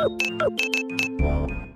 oh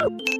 you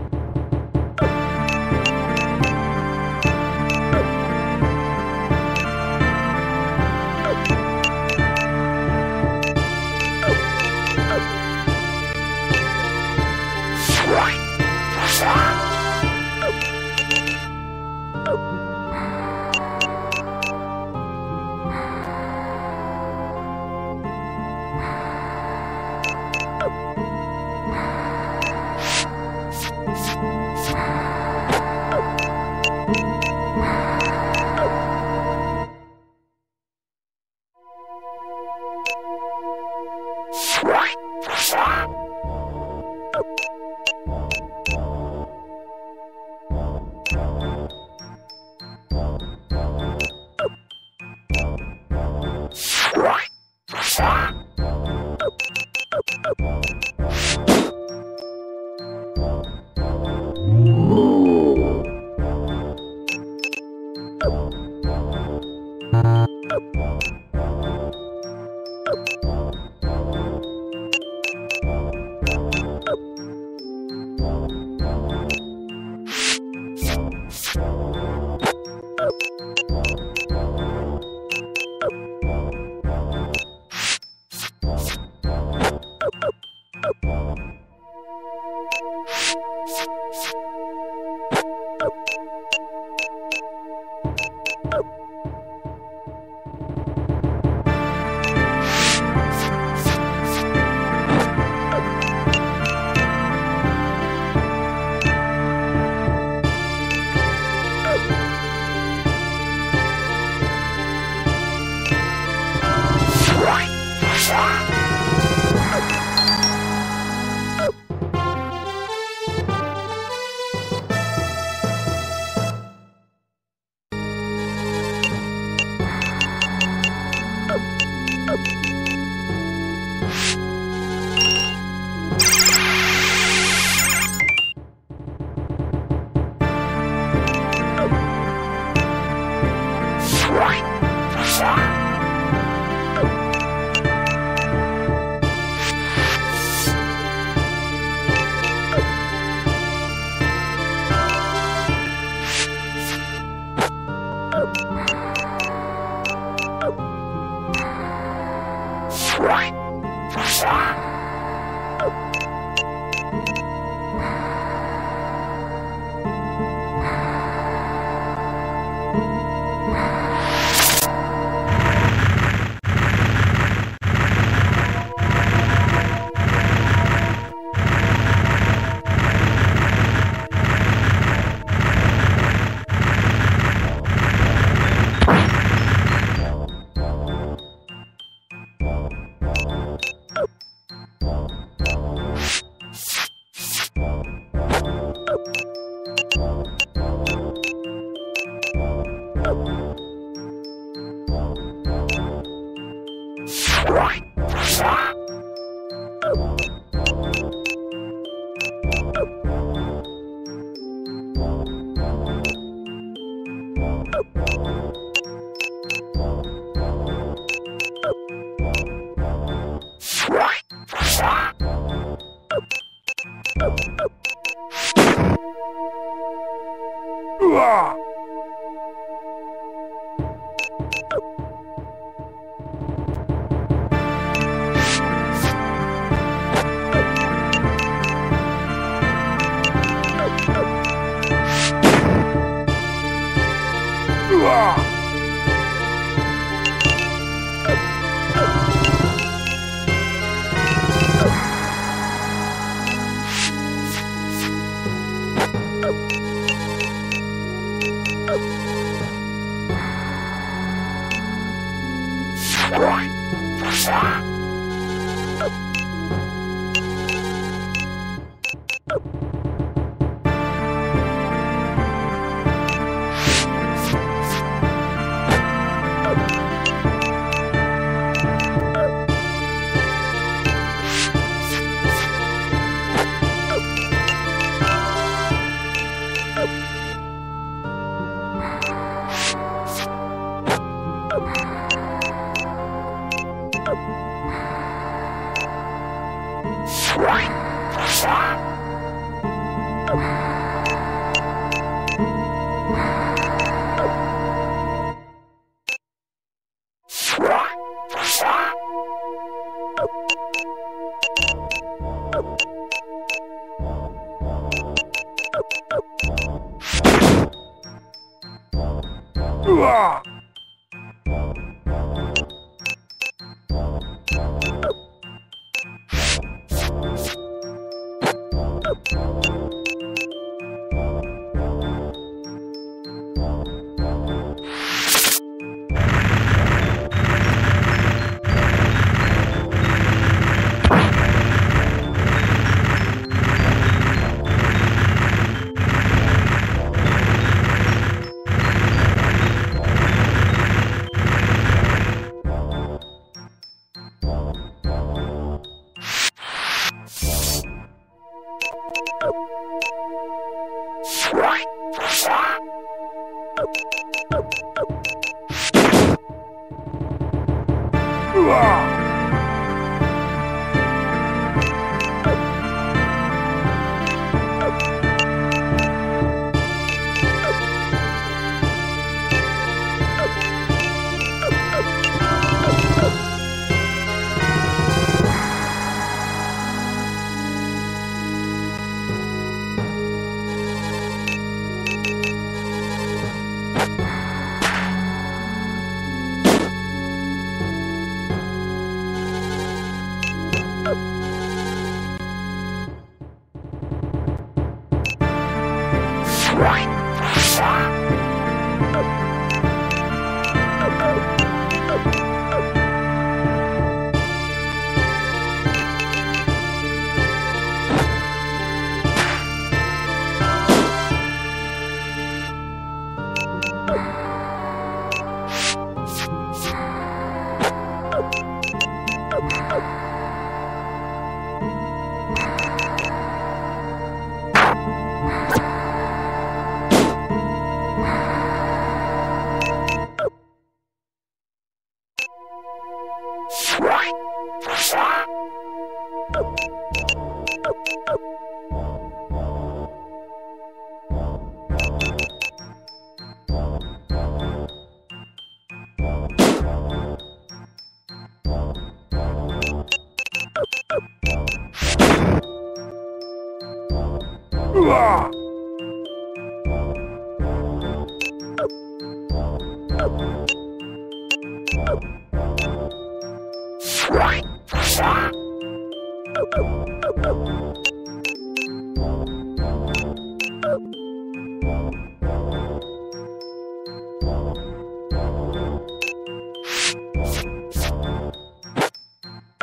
Woo!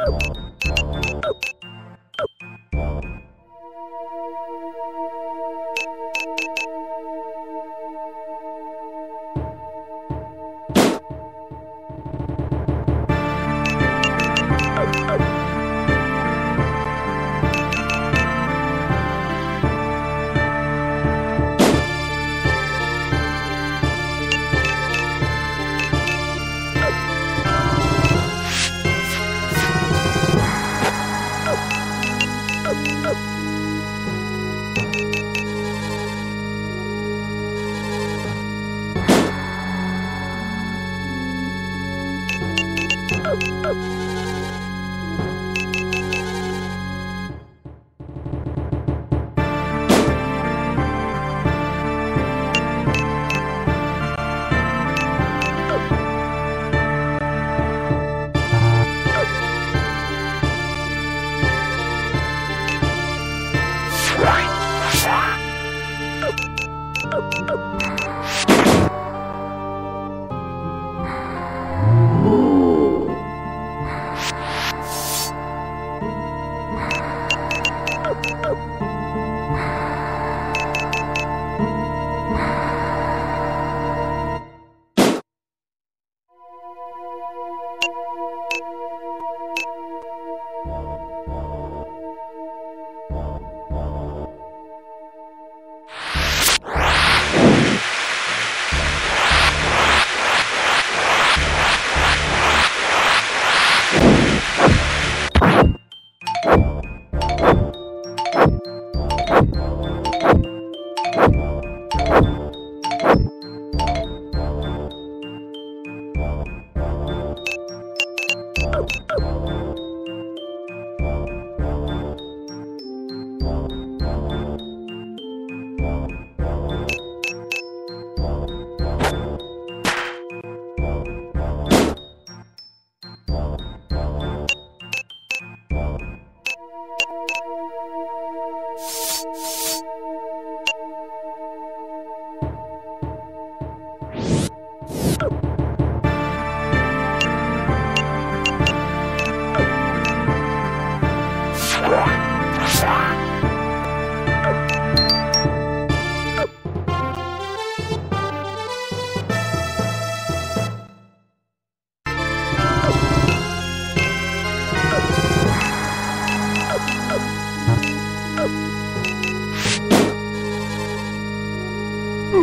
Woo!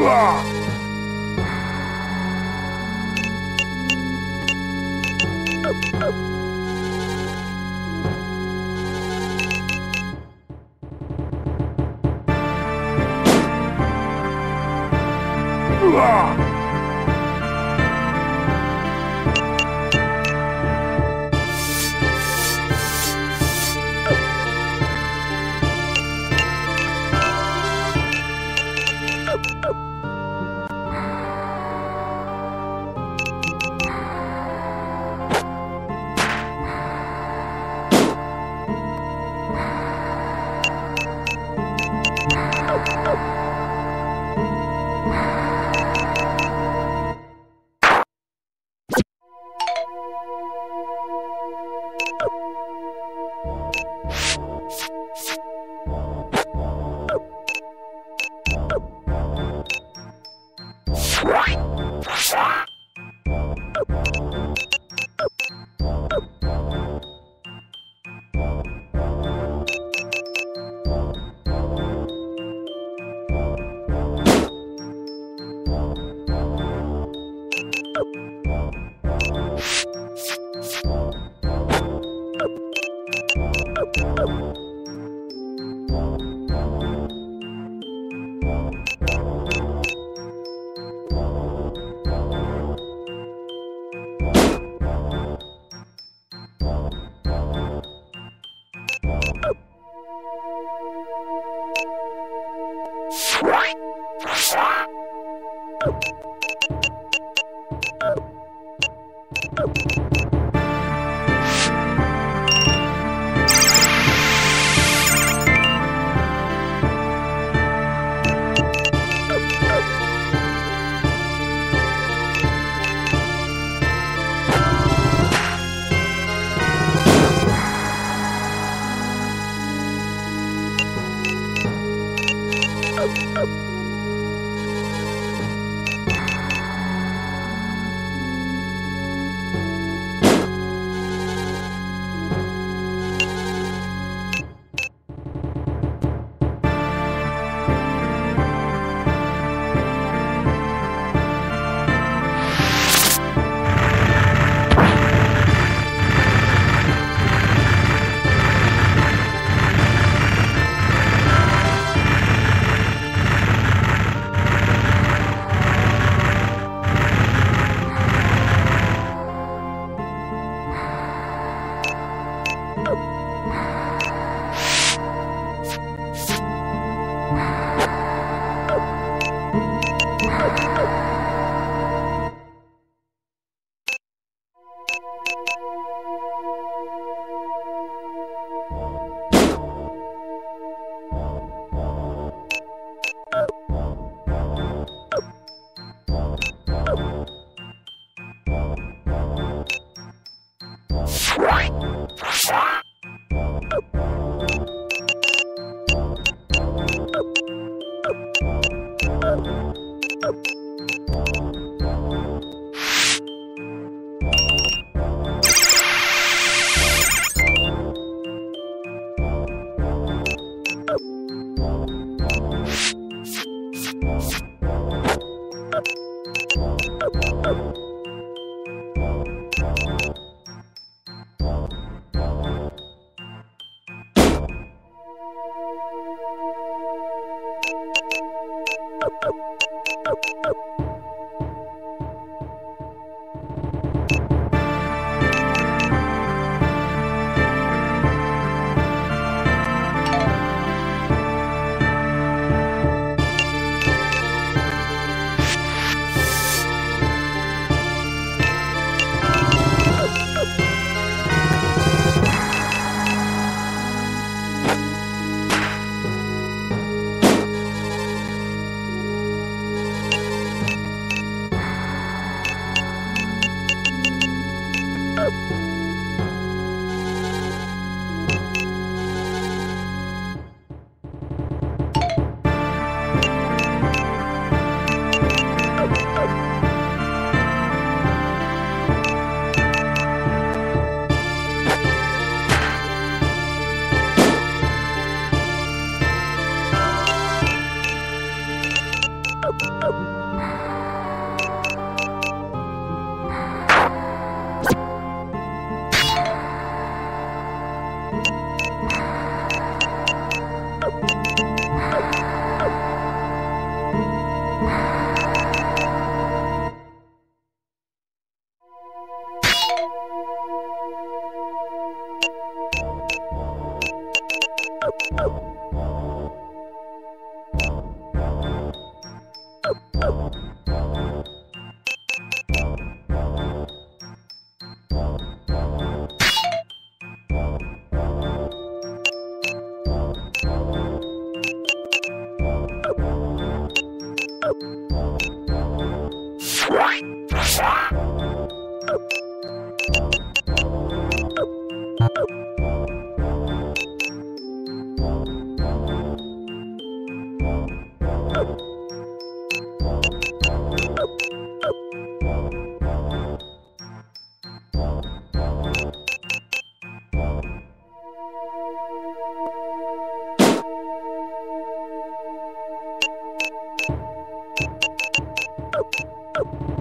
Wow. Oh. Oh.